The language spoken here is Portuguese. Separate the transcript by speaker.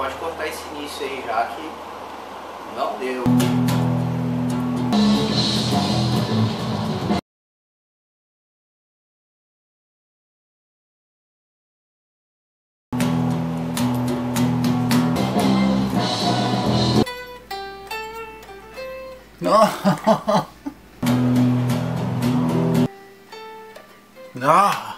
Speaker 1: Pode cortar esse início aí já que não deu.
Speaker 2: Não. Não.